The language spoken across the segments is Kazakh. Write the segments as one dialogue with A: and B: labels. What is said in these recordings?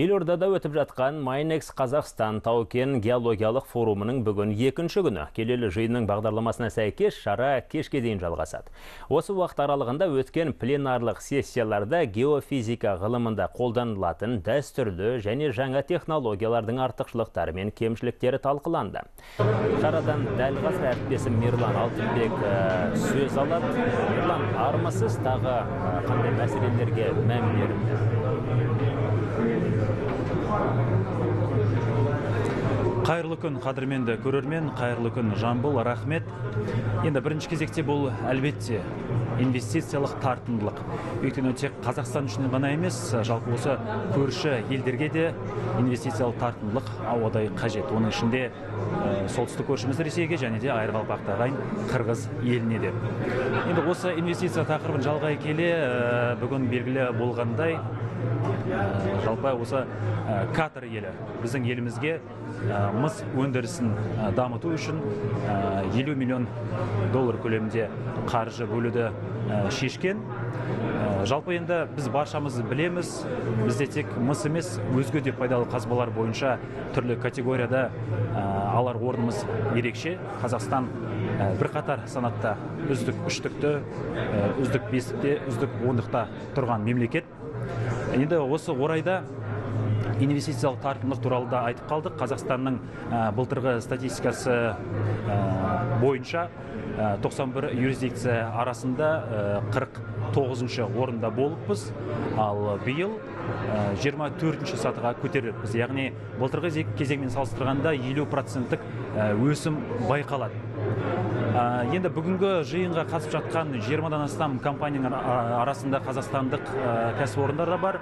A: Елордада өтіп жатқан Майнекс Қазақстан тау-кен геологиялық форумының бүгін екінші күні. Келелі жиынның бағдарламасына сәйкес шара кешке дейін жалғасады. Осы уақыт аралығында өткен пленарлық сессияларда геофизика ғылымында қолданылатын дәстүрлі және жаңа технологиялардың артықшылықтары мен кемшіліктері талқыланды. Шарадан дәл қазір әріптесім Мирлан Алтынбек ә, сөз алады. Мирлан, армысыз тағы ә, қандай мәселелерге мән?
B: Қайырлы күн қадірменді көрермен қайырлы күн жамбыл рахмет. Енді бірінші кезекте бұл әлбетте инвестициялық тартымдылық. Өйткені тек қазақстан үшін ғана емес жалпы осы көрші елдерге де инвестициялық тартымдылық ауадай қажет. Оның ішінде солтүстік көршіміз ресейге және де айырқалпақты ағайын қырғыз еліне де. Енді осы инвестиция тақырыбын жалғай келе бүгін белгілі болғандай жалпы осы катар елі біздің елімізге мыс өндірісін дамыту үшін 50 миллион доллар көлемінде қаржы бөлуді шешкен. Жалпы енді біз баршамыз білеміз. Бізде тек мыс емес өзге де пайдалы қазбалар бойынша түрлі категорияда алар орнымыз ерекше. Қазақстан бірқатар санатта үздік үштікті үздік бестікте үздік ондықта тұрған мемлекет. Енді осы орайда инвестициялық тартымдылық туралы да айтып қалдық. Қазақстанның былтырғы статистикасы бойынша 91 юрисдикция арасында 49 орында болыппыз. Ал биыл 24 сатыға көтеріліппіз. Яғни былтырғы кезеңмен салыстырғанда 50 проценттік өсім байқалады. Енді бүгінгі жиынға қатысып жатқан жиырмадан астам компанияның арасында қазақстандық кәсіпорындар да бар.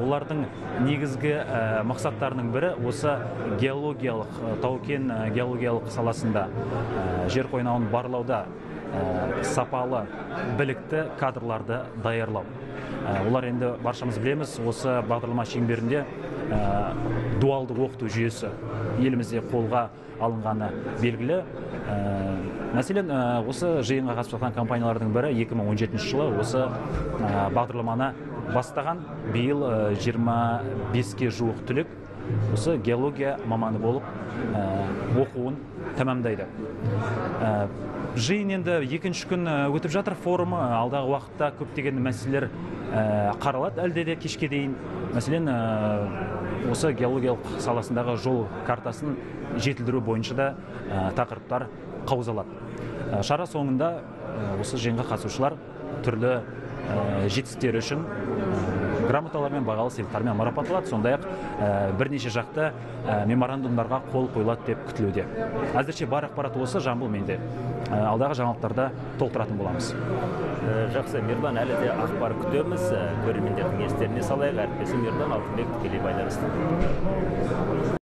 B: Олардың негізгі мақсаттарының бірі осы геологиялық тау кен геологиялық саласында жер қойнауын барлауда сапалы білікті кадрларды даярлау. Олар енді баршамыз білеміз осы бағдарлама шеңберінде дуалды оқыту жүйесі елімізде қолға алынғаны белгілі. Мәселен осы жиынға қатысып жатқан компаниялардың бірі 2017 жылы осы бағдарламаны бастаған. Биыл 25-ке жуық түлек осы геология маманы болып оқуын тәмамдайды. Жиын енді екінші күн өтіп жатыр форумы. Алдағы уақытта көптеген мәселелер қаралады әлде де кешке дейін. Мәселен осы геологиялық саласындағы жол картасын жетілдіру бойынша да тақырыптар қаузалады. Шара соңында осы жиынға қатысушылар түрлі жетістіктері үшін грамоталармен бағалы сыйлықтармен марапатталады. Сондай ақ бірнеше жақты меморандумдарға қол қойылады деп күтілуде. Әзірше бар ақпарат осы жамбыл менде. Алдағы жаңалықтарда толтыратын боламыз.
A: Жақсы мирлан әлі де ақпар күтеміз. Көрермендердің естеріне салайық. Әріптесім мирлан алтынбек тікелей байланыста.